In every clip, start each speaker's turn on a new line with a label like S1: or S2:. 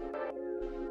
S1: うん。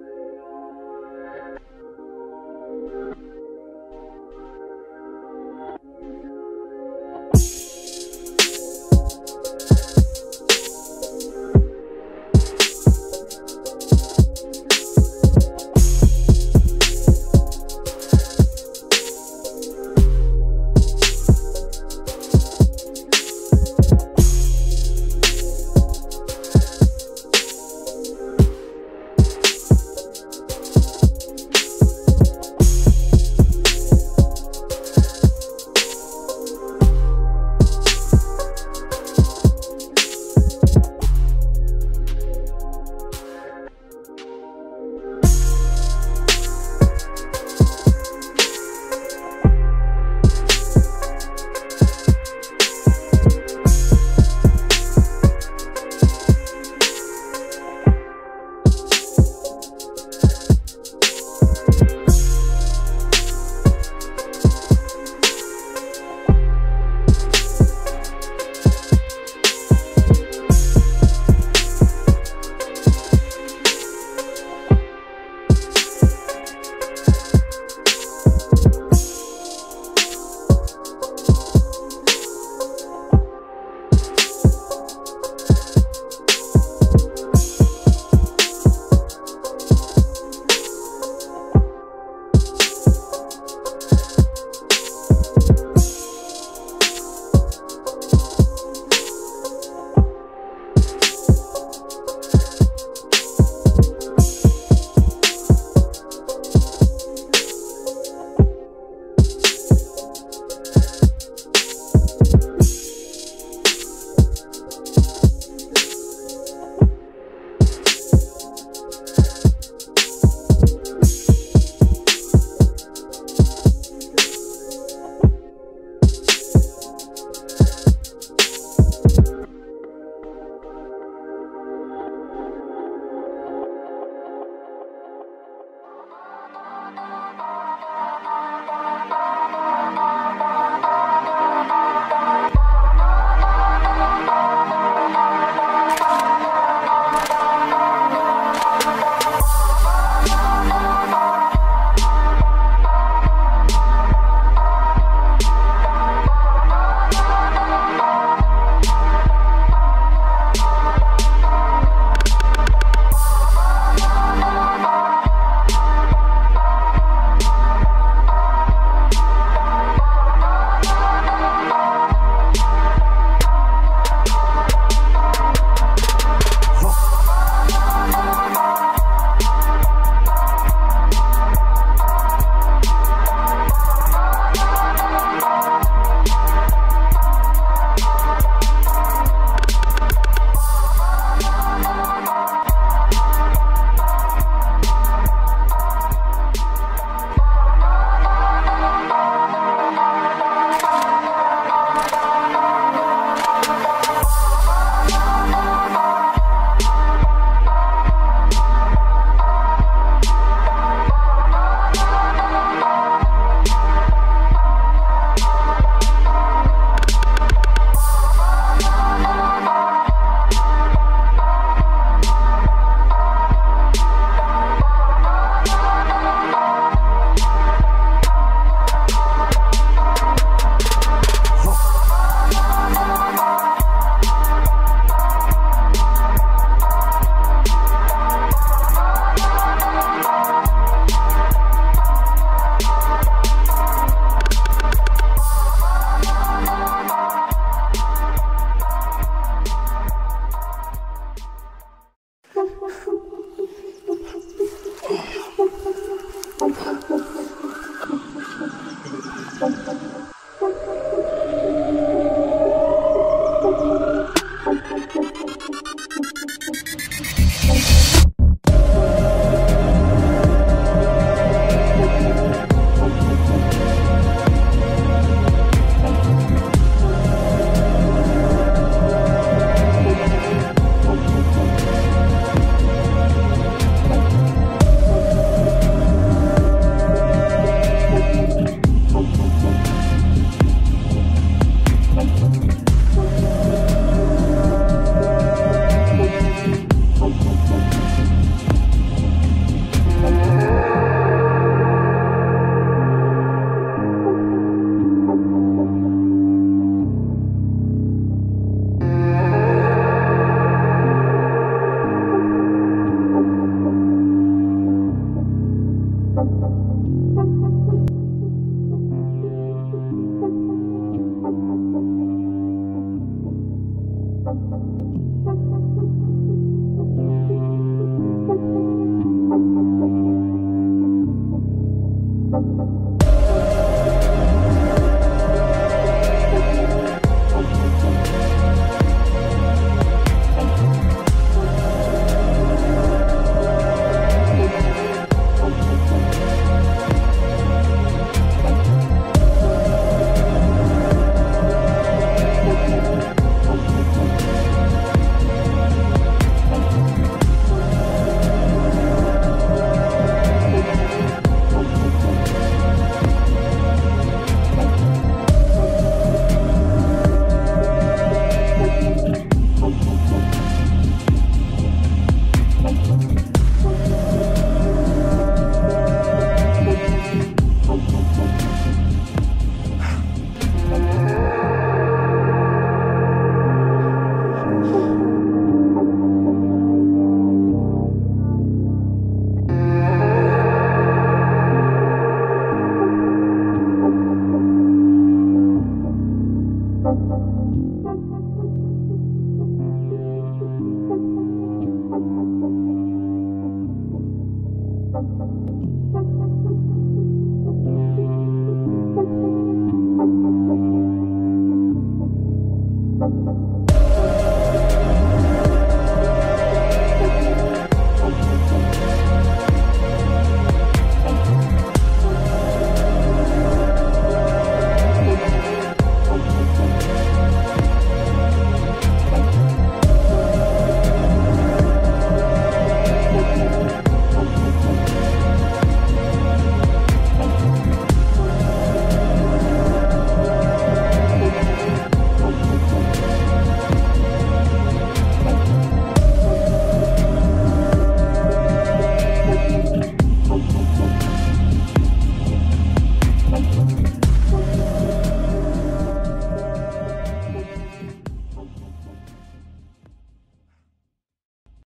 S2: Thank you.